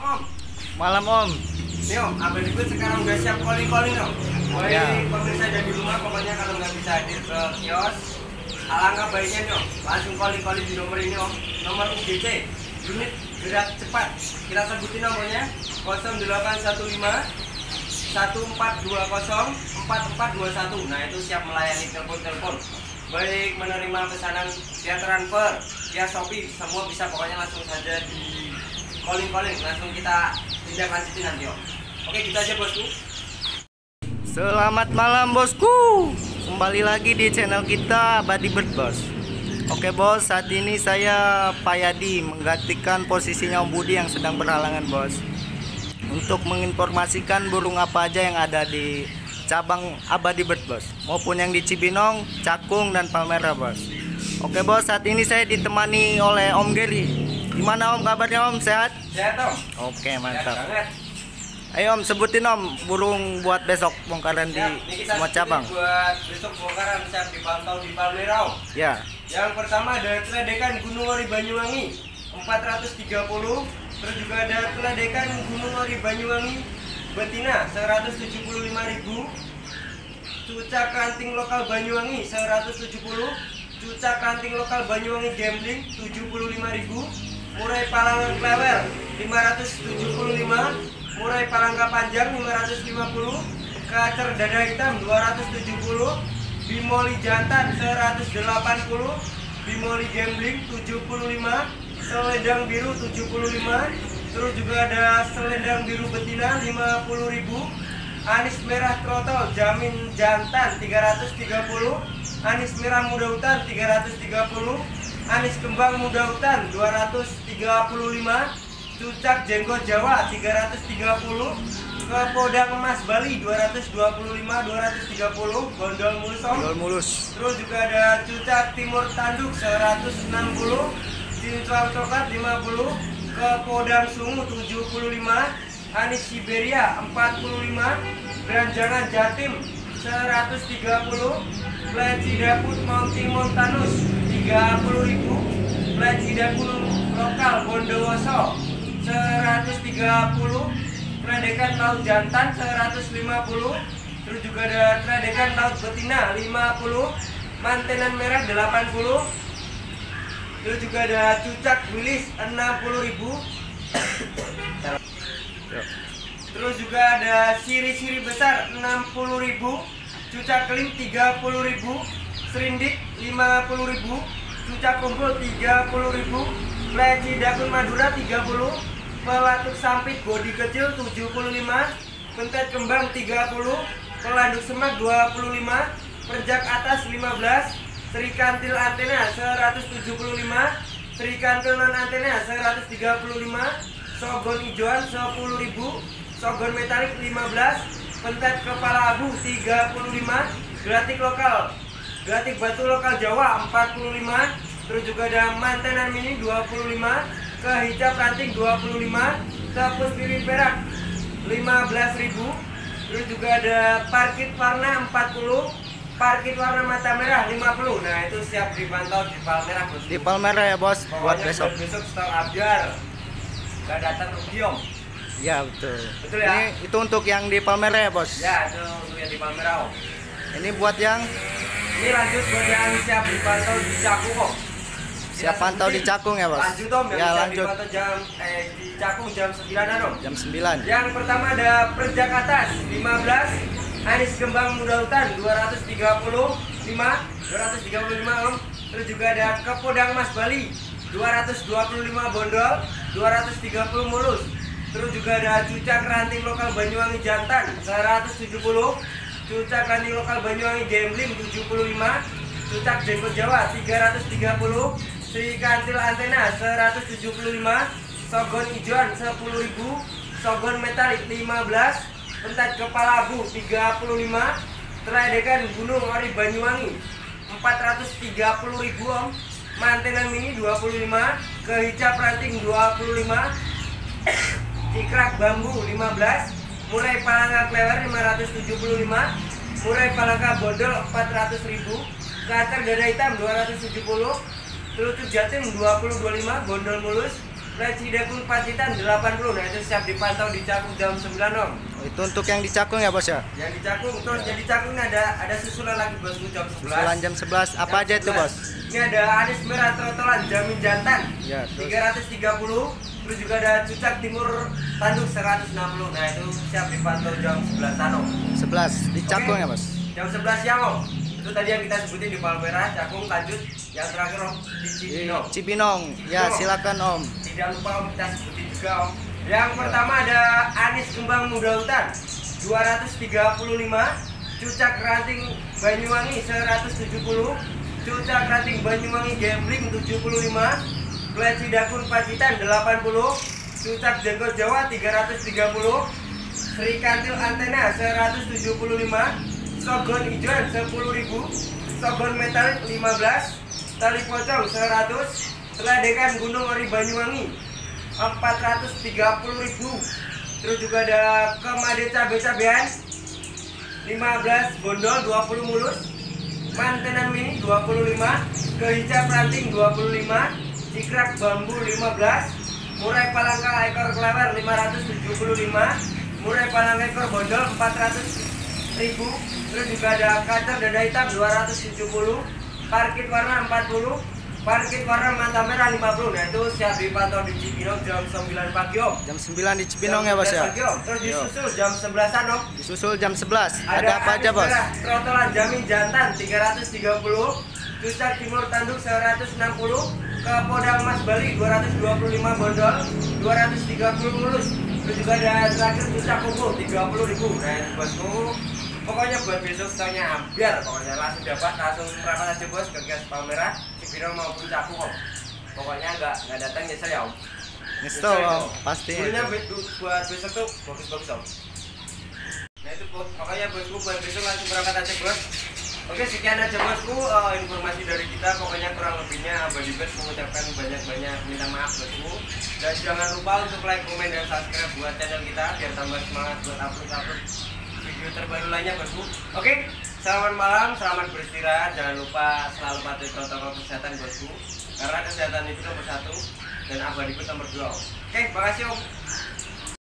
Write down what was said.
Om, Malam Om. nih Om, abang gue sekarang udah siap calling-calling Om. Baik, Ya. pemirsa ada di rumah, pokoknya kalau nggak bisa hadir ke kios, alangkah baiknya nih Om, langsung calling-calling di nomor ini Om. Nomor UGC, unit gerak cepat. Kita sebutin nomornya 0815 1420 4421. Nah, itu siap melayani telepon-telepon. Baik menerima pesanan via transfer, via Shopee, semua bisa pokoknya langsung saja di calling calling langsung kita tindak lanjutin nanti om oke gitu aja bosku Selamat malam bosku. Kembali lagi di channel kita Abadi Bird Bos. Oke bos, saat ini saya Pak Yadi menggantikan posisinya Om Budi yang sedang berhalangan bos. Untuk menginformasikan burung apa aja yang ada di cabang Abadi Bird Bos maupun yang di Cibinong, Cakung dan Palmera bos. Oke bos, saat ini saya ditemani oleh Om Geri. Gimana Om? Kabarnya Om? Sehat? sehat om. Oke mantap. Ayo Om sebutin Om burung buat besok bongkaran di ini kita semua cabang. buat besok bongkaran siap dipantau di Palmerau Ya. yang pertama ada Kledekan Gunung Ori Banyuwangi 430 terus juga ada Kledekan Gunung Ori Banyuwangi betina 175.000 cucak ranting lokal Banyuwangi 170 cucak ranting lokal Banyuwangi gambling 75.000 murai palangan klewer 575 murai palangka panjang 550 kacer dada hitam 270 bimoli jantan 180 bimoli gambling 75 selendang biru 75 terus juga ada selendang biru betina 50.000 Anis merah trotol jamin jantan 330 Anis merah muda hutan 330 Anis kembang muda hutan 235 Cucak jenggot Jawa 330 Kepodang emas Bali 225 230 Gondol mulus Om. Jual mulus. Terus juga ada cucak timur tanduk 160 Cincang coklat 50 Kepodang sungu 75 Anis Siberia 45 Beranjangan Jatim 130 Pleci Daput Mounting Montanus 30 ribu Pleci Daput lokal Bondowoso 130 Kledekan laut jantan 150 Terus juga ada kledekan laut betina 50 Mantenan merah 80 Terus juga ada cucak wilis 60 ribu Yuk. Terus juga ada siri-siri besar 60.000, cucak keling 30.000, serindik 50.000, cucak kumpul 30.000, pleci dakun madura 30, pelatuk sampit bodi kecil 75, pentet kembang 30, pelanduk semak 25, perjak atas 15, serikantil antena 175, serikantil non antena 135, sogon hijauan 10.000 sogon metalik 15 pentet kepala abu 35 gratik lokal gratik batu lokal Jawa 45 terus juga ada mantenan mini 25 ke hijab ranting 25 tepus piring perak 15.000 terus juga ada parkit warna 40 parkit warna mata merah 50 nah itu siap dipantau di Palmerah bos. Di Palmera ya bos buat Pokoknya besok. besok stok abiar Gak datang rugi om. Ya betul. Betul ya? Ini itu untuk yang di Palmera ya bos. Ya itu untuk yang di Palmerah Ini buat yang Ini lanjut buat yang siap dipantau di Cakung om. Siap pantau di. Cakung ya bos. Lanjut om yang Ya lanjut. dipantau jam eh, di Cakung jam 9 om. Jam 9 Yang pertama ada perjak atas 15 Anis kembang muda hutan 235 235 om. Terus juga ada kepodang mas Bali 225 bondol 230 mulus. Terus juga ada cucak ranting lokal Banyuwangi jantan 170 Cucak ranting lokal Banyuwangi gambling 75 Cucak jenggot Jawa 330 Sri kantil antena 175 Sogon hijauan 10.000 Sogon metalik 15 Pentat kepala abu 35 Teladekan gunung ori Banyuwangi 430.000 om. Mantenan mini 25 Kehicap ranting 25 Cikrak bambu 15 Murai palangka klewer 575 Murai palangka bodol 400.000 Kacer dada hitam 270 Telucuk jatim 2025 Gondol mulus. Leci Dakun Pacitan 80 Nah itu siap dipantau di Cakung jam 9 om Oh, itu untuk yang di Cakung ya bos ya? Yang di Cakung terus jadi Cakung ini ada ada susulan lagi bosku jam 11 Susulan jam 11 apa Jam aja itu 11. bos? Ini ada anis merah trotolan jamin jantan. Ya terus? 330 Terus juga ada cucak timur tanduk 160 Nah itu siap dipantau jam 11 om 11 di Cakung Oke. ya bos Jam 11 siang om. Itu tadi yang kita sebutin di Palmera, Cakung, lanjut Yang terakhir om di di Cibinong Cibinong ya silakan om. Tidak lupa om kita sebutin juga om. Yang pertama ada Anis Kembang Muda Hutan 235 Cucak Ranting Banyuwangi 170 Cucak Ranting Banyuwangi Gambling 75 Kleci Dakun Pacitan 80 Cucak Jenggot Jawa 330 Sri Kantil Antena 175 Sogon Ijuan 10.000 Sogon Metalik 15 Tali Pocong 100 Seledekan Gunung Ori Banyuwangi 430.000 Terus juga ada Kemade Cabe-cabean 15 Bondol 20 mulus. Mantenan Mini 25 Kehicap Ranting 25 Cikrak Bambu 15 Murai Palangka ekor kelewer 575 Murai Palangka ekor bondol 400 ribu Terus juga ada kacer dada hitam 270 Parkit warna 40 Parkit warna mata merah 50 Nah itu siap dipantau di Cibinong jam 9 pagi om. Jam 9 di Cibinong ya bos ya? Pagi, Om. Terus Yo. disusul jam 11an om. Disusul jam 11 ada apa aja bos? Trotolan jamin jantan 330 Cucak timur tanduk 160 ke Podang Mas Bali 225 bondol 230 mulus. Terus juga ada terakhir cucak kuku 30 ribu. Nah ini bosku. Pokoknya buat besok stoknya ambiar Pokoknya. Langsung dapat langsung merapat aja bos. Ke gas Palmerah Cibinong maupun Cakung om Pokoknya nggak nggak datang nyesel ya om. Nyesel om. Pasti. Be- buat besok tuh bagus-bagus om. Nah itu pok- pokoknya bosku buat besok langsung berangkat aja bos. Oke sekian aja bosku eh, informasi dari kita. Pokoknya kurang lebihnya Abadi Best mengucapkan banyak-banyak minta maaf bosku. Dan jangan lupa untuk like, komen, dan subscribe buat channel kita biar tambah semangat buat upload-upload video terbaru lainnya bosku. Oke, selamat malam, selamat beristirahat. Jangan lupa selalu patuhi protokol kesehatan bosku. Karena kesehatan itu nomor satu dan abadi itu nomor dua. Oke, makasih om.